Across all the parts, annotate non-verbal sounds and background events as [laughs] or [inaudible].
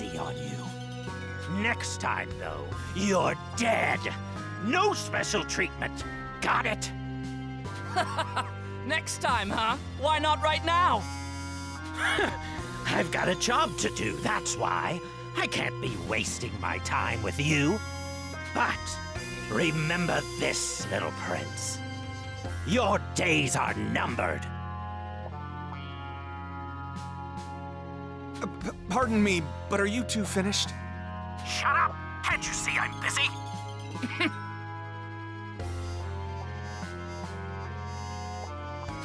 mercy on you. Next time, though, you're dead. No special treatment. Got it? [laughs] Next time, huh? Why not right now? [laughs] I've got a job to do, that's why. I can't be wasting my time with you. But remember this, little prince. Your days are numbered. Uh, p- pardon me, but are you two finished? Shut up! Can't you see I'm busy? [laughs]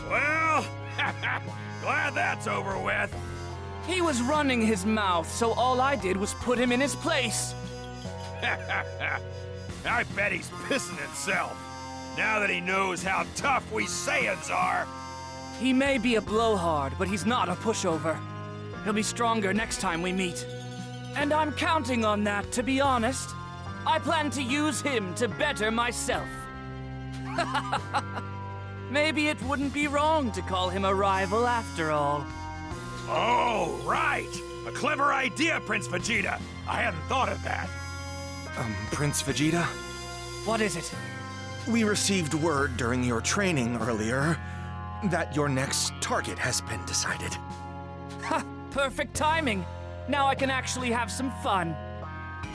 Well, [laughs] glad that's over with. He was running his mouth, so all I did was put him in his place. [laughs] I bet he's pissing himself. Now that he knows how tough we Saiyans are. He may be a blowhard, but he's not a pushover. He'll be stronger next time we meet. And I'm counting on that, to be honest. I plan to use him to better myself. [laughs] Maybe it wouldn't be wrong to call him a rival after all. Oh, right. A clever idea, Prince Vegeta. I hadn't thought of that. Um, Prince Vegeta? What is it? We received word during your training earlier that your next target has been decided. Ha! Perfect timing. Now I can actually have some fun.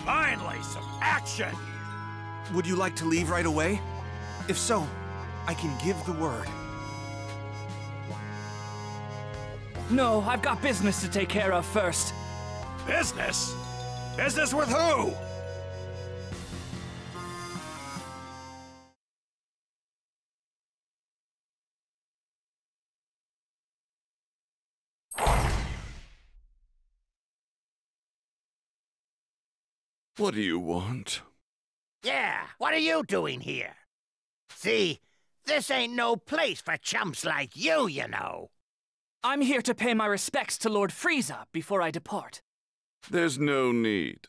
Finally, some action. Would you like to leave right away? If so, I can give the word. No, I've got business to take care of first. Business? Business with who? What do you want? Yeah, what are you doing here? See, this ain't no place for chumps like you, you know. I'm here to pay my respects to Lord Frieza before I depart. There's no need.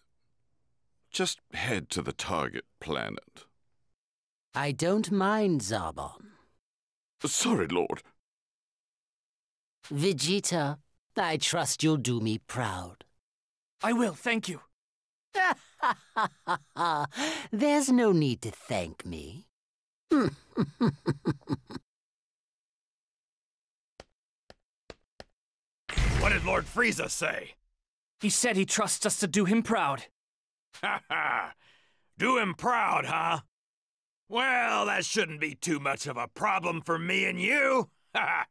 Just head to the target planet. I don't mind, Zarbon. Sorry, Lord. Vegeta, I trust you'll do me proud. I will, thank you. [laughs] There's no need to thank me. [laughs] What did Lord Frieza say? He said he trusts us to do him proud. Ha ha! Do him proud, huh? Well, that shouldn't be too much of a problem for me and you. [laughs] Ha ha!